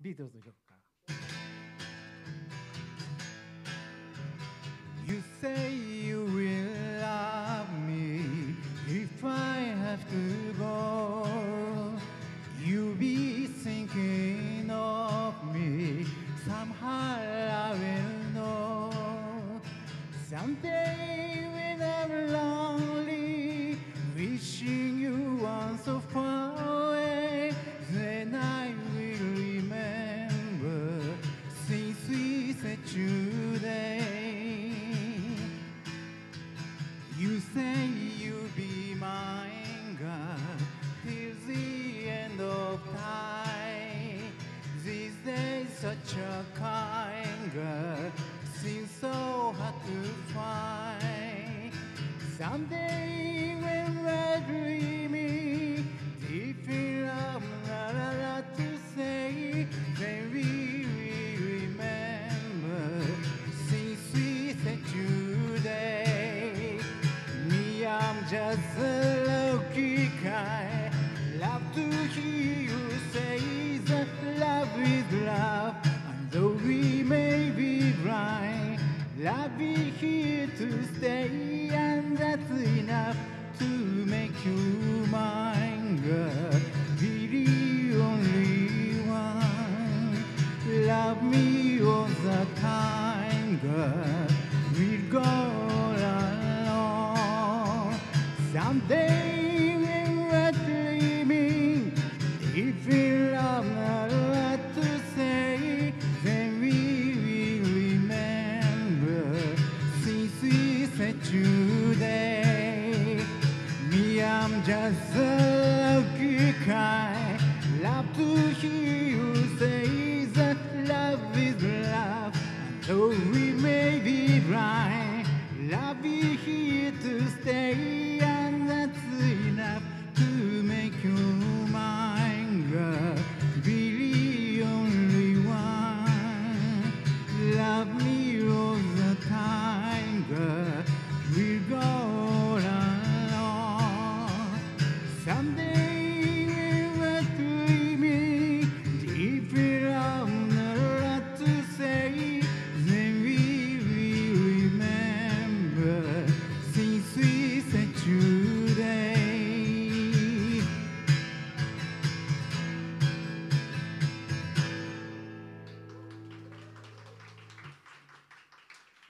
ビートルズの曲から。You say love you.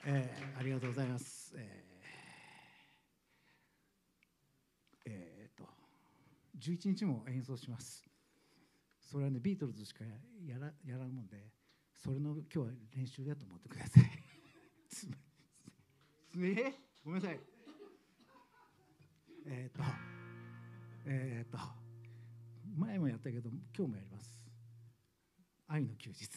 えー、ありがとうございます。えー、えー、と11日も演奏します。それはねビートルズしかやらやらんもんで、それの今日は練習だと思ってください。えー、ごめんなさい。えっ、とえっ、と前もやったけど今日もやります。愛の休日。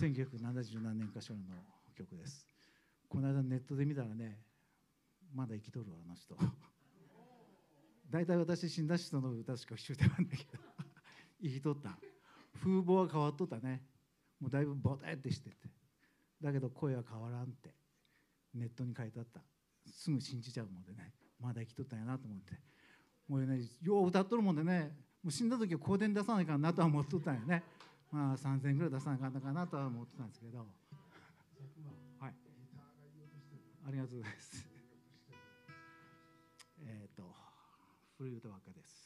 1970年かしらの曲です。この間ネットで見たらねまだ生きとるわあの人。大体私死んだ人の歌しか聴いてないんだけど生きとった。風貌は変わっとったね。もうだいぶボテってしてて。だけど声は変わらんって。ネットに書いてあった。すぐ信じちゃうもんでね。まだ生きとったんやなと思って。もうねよう歌っとるもんでねもう死んだ時は香典出さないかなとは思っとったんやね。まあ3000円ぐらい出さなかったかなとは思ってたんですけど。はい。ありがとうございます。えっと古い歌ばっかです。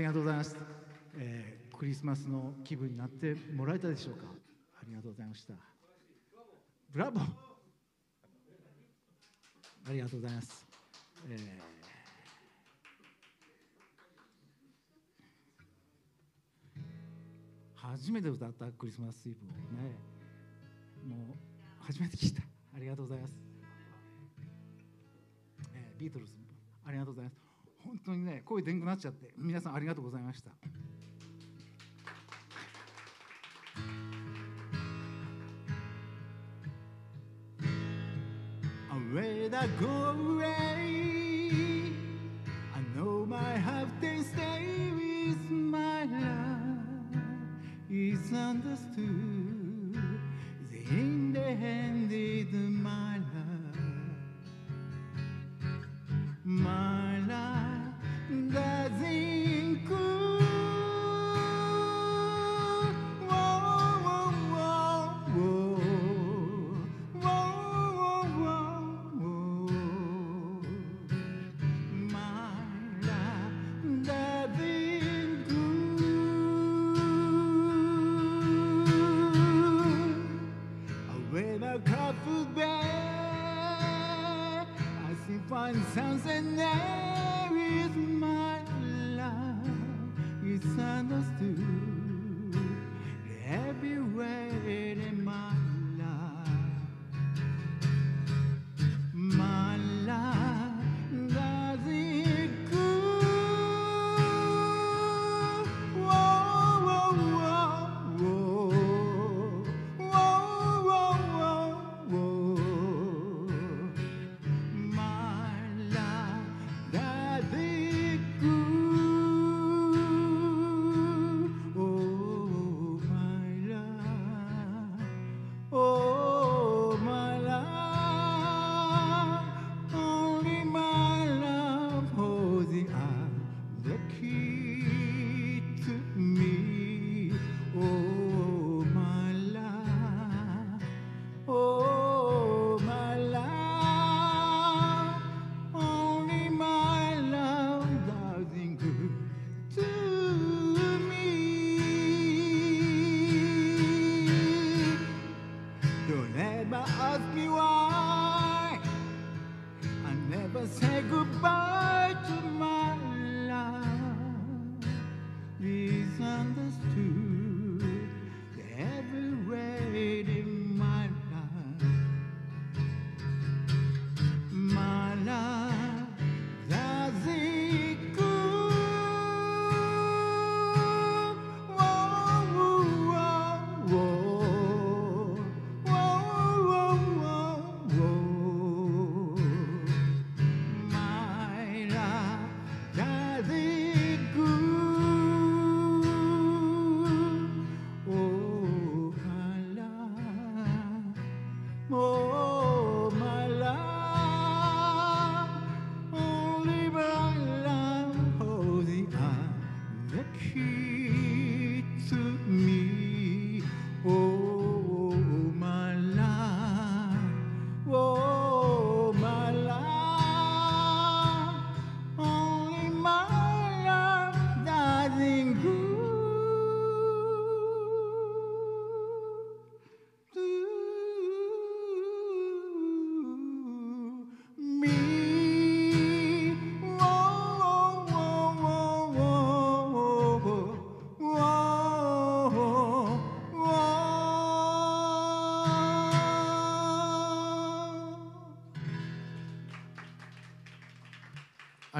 りがとうございます、えークリスマスの気分になってもらえたでしょうか？ありがとうございましたブラボーありがとうございます。えー初めて歌ったクリスマスイブをね、もう初めて聞いた。ありがとうございます。えービートルズありがとうございます。本当にね、声でんくなっちゃって、皆さんありがとうございました。When I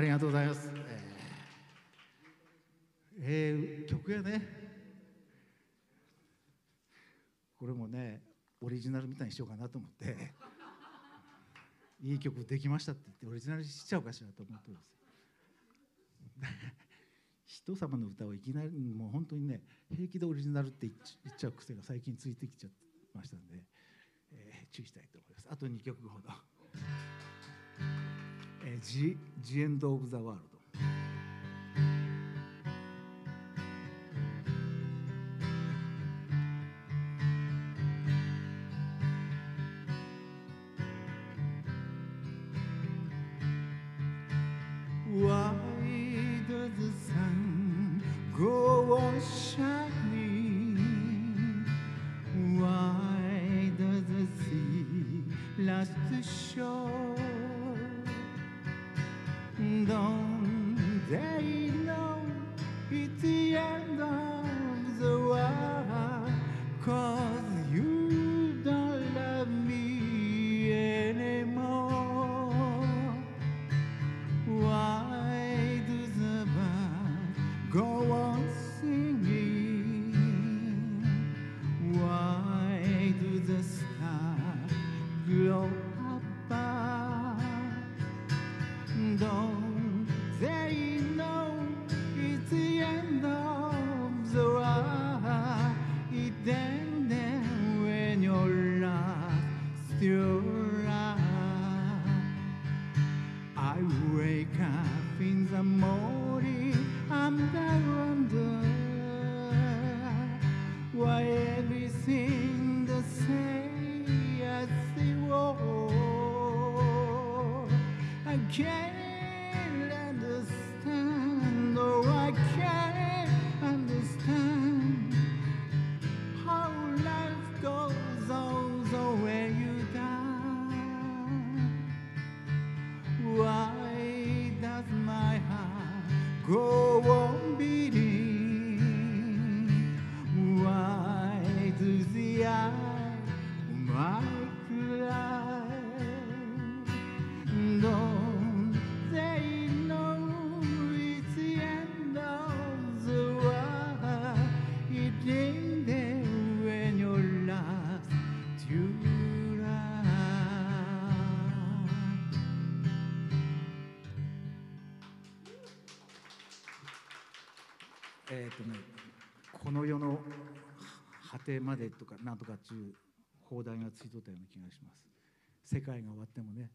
ありがとうございます。えーえー曲やね。これもね、オリジナルみたいにしようかなと思って。いい曲できましたって言ってオリジナルしちゃおうかしらと思ってるんです。人様の歌をいきなりもう本当にね平気でオリジナルって言っち言っちゃう癖が最近ついてきちゃってましたんで、えー注意したいと思います。あと2曲ほど。えー、ジ・ジ・エンド・オブ・ザ・ワールド。 Why does the sun go on shining? Why does the sea last shore? Go とかっていう放題がついとったような気がします。世界が終わってもね、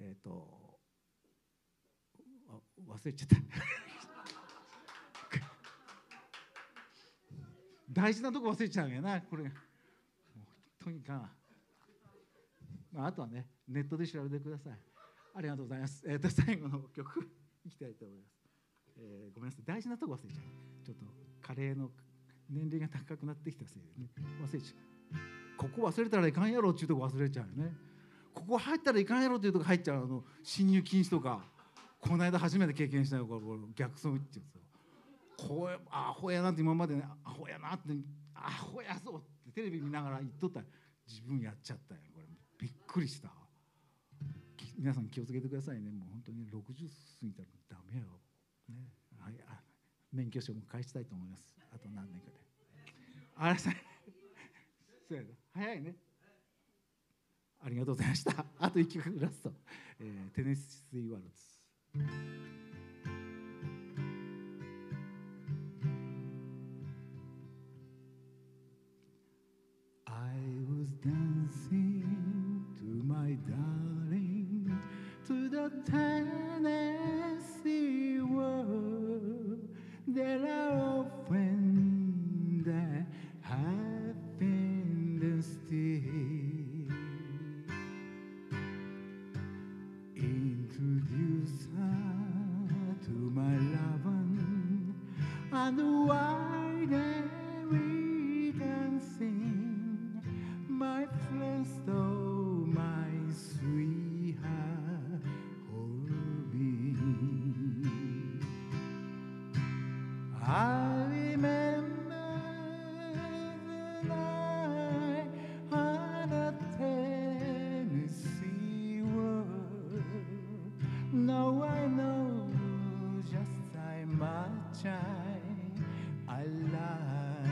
えっ、と忘れちゃった。大事なとこ忘れちゃうんやな、これ。とにかく、まあ、あとはね、ネットで調べてください。ありがとうございます。えっ、と最後の曲いきたいと思います。えーごめんなさい大事なとこ忘れちゃうちょっとカレーの年齢が高くなってきたせいでね。忘れちゃう。ここ忘れたらいかんやろっていうとこ忘れちゃうよね。ここ入ったらいかんやろっていうとこ入っちゃう。あの侵入禁止とか。この間初めて経験したよこれこれ逆走っていうさこうアホやなって今までね。アホやなってアホやぞってテレビ見ながら言っとった。自分やっちゃったよこれ。びっくりした。皆さん気をつけてくださいね。もう本当に60過ぎたらダメよ。ね、はい、免許証も返したいと思います。あと何年かで。あらさん、早いね。ありがとうございました。あと一曲ラスト、えーテネスシーワルツ。I was dancing to my darling to the tennis. Now I know just how much I, I lie.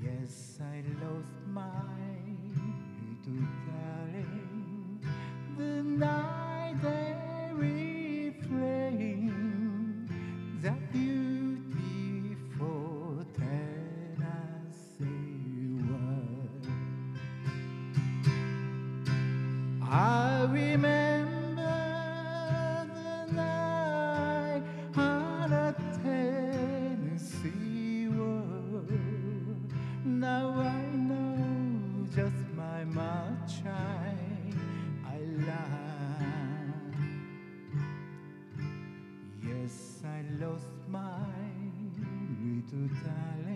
Yes, I lost my little darling the night My child, I love. Yes, I lost my little talent.